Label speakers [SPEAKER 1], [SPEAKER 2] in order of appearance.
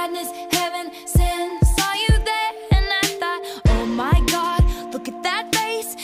[SPEAKER 1] madness, heaven, sin. Saw you there, and I thought, oh my god, look at that face.